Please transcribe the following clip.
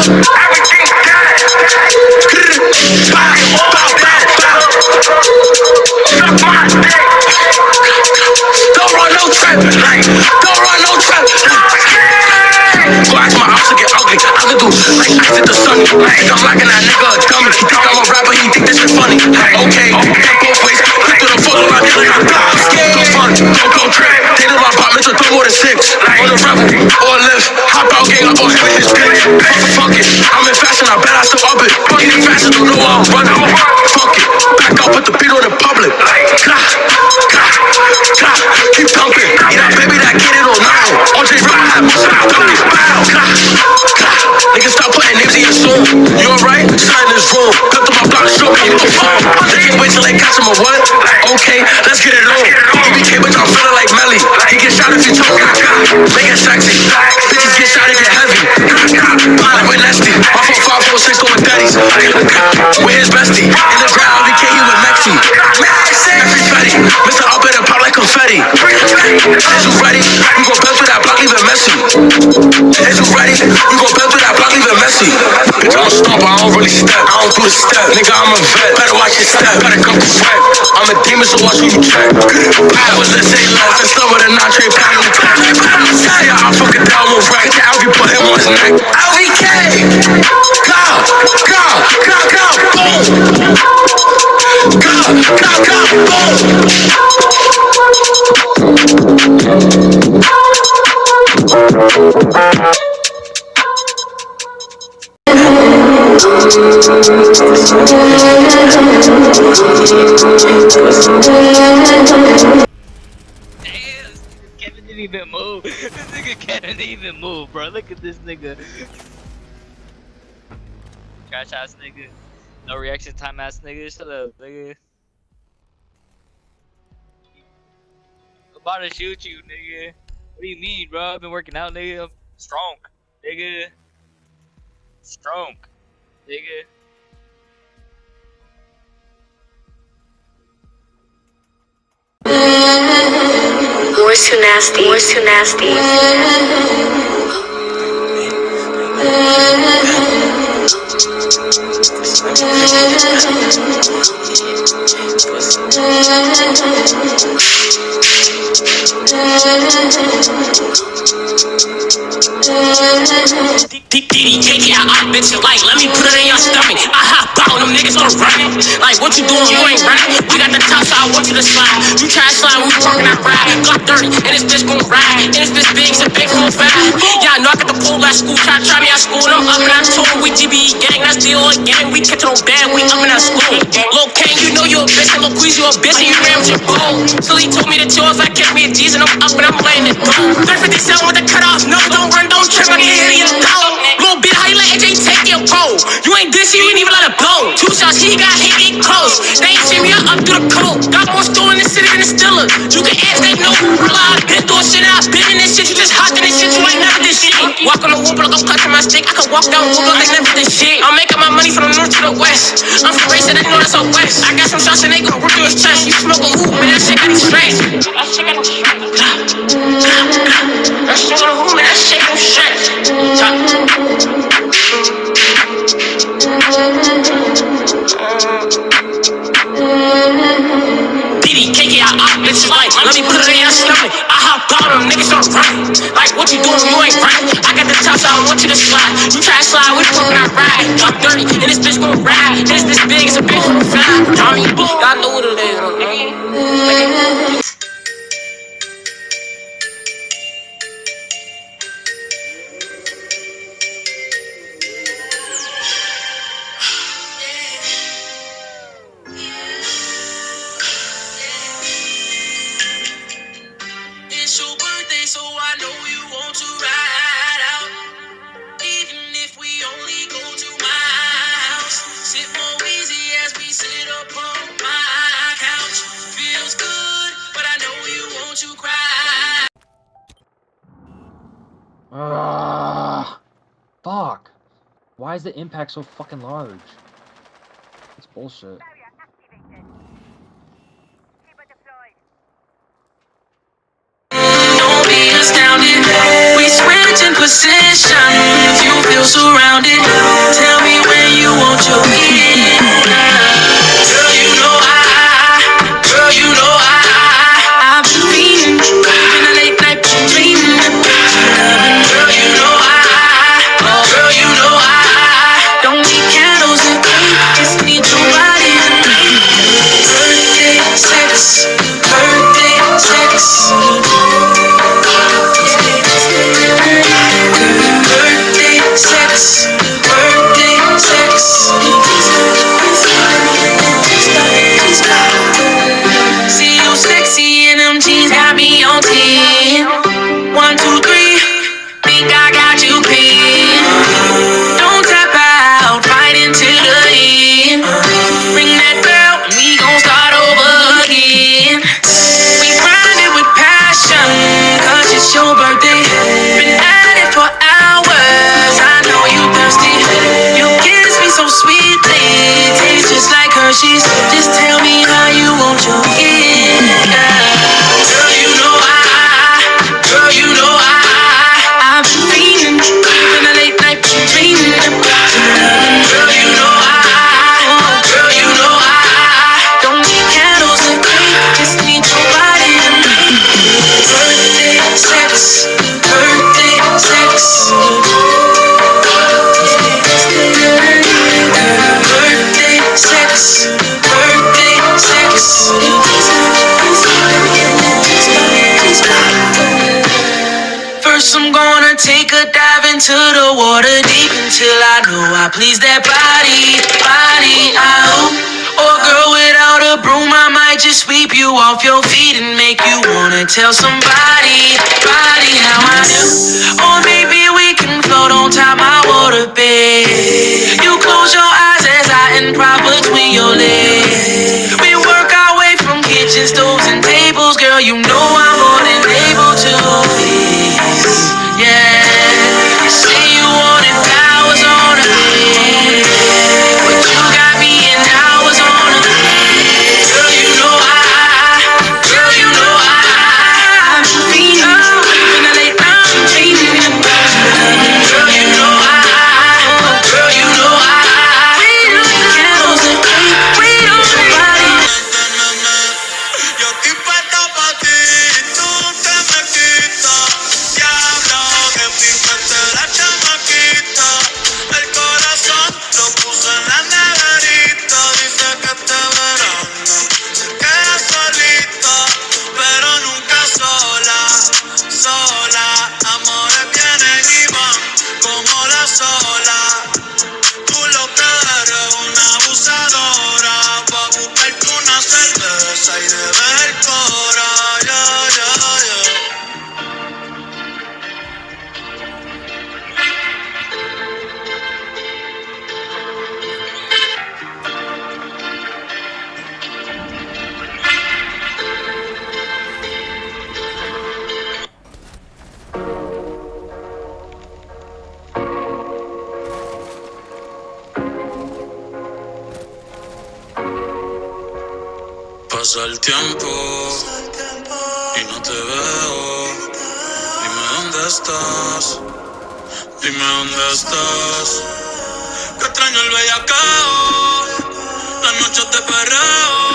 Go ask my ops to get ugly. I could do like ice at the sun. Like, I'm that nigga You? Something is wrong. Come to my block, show me can't till they catch him what? Okay, let's get it on. Bitch, I'm feeling the step. Nigga, I'm a vet. Better watch your step. Better come correct. I'm a demon, so watch who you check. Was let's say less. And a in the top. Yeah, I'm fucking even move. This nigga didn't even move, bro. Look at this nigga. Trash ass nigga. No reaction time ass nigga. Shut up, nigga. I'm about to shoot you, nigga. What do you mean, bro? I've been working out, nigga. I'm strong, nigga. Strong, nigga. More's too nasty. More's too nasty. DDK, I bitch it like, let me put it in your stomach. I hop out, them niggas gon' run it. Like, what you doing? You ain't right. We got the top, so I want you to slide. You try to slide, we talking that ride. Glock 30, and this bitch gon' ride. And this bitch big, so big, full fat. Yeah, I know I got the pole at school. Try to try me at school, and I'm up in that tour. We GBE gang, that's the old gang. We catch on bad, we up in that school. Lil' Kane, you know you a bitch, and Lil' Queez, you a bitch, and you with your boo. So he told me to chill if I catch me a G's, and I'm up and I'm laying it down. 357 with the cutoff, You ain't even let it blow. Two shots, he got hit, get close. They ain't me, I up through the coat. Got more store in the city than the Steelers. You can ask, they know who rely. Been through shit, I've been in this shit. You just hot in this shit, you ain't never this shit. Walk on the whoop, like I'm clutching my stick. I can walk down whoop, like never this shit. I'm making my money from the north to the west. I'm from race, and they know that's out west. I got some shots, and they gon' rip through his chest. You smoke a hoop, man, that shit got you stressed. That shit got you stressed. That shit got hoop, man, that shit got you stressed. Niggas don't run. Like, what you doing? You ain't right. I got the top, so I want you to slide. You try to slide, we fucking not ride. Drop 30, and this bitch gon' ride. And this bitch big, it's a bitch from the fly. Tommy, y'all know what it is, you want to cry. Ah, fuck. Why is the impact so fucking large? It's bullshit. Don't be astounded. We switch in positions. You feel surrounded. Just tell me how you want your end. First, I'm gonna take a dive into the water deep until I know I please that body, body. I hope, or girl, without a broom, I might just sweep you off your feet and make you wanna tell somebody, body how I do. Pasa el tiempo y no te veo. Dime dónde estás. Dime dónde estás. Que extraño el bellacao. La noche te perreo.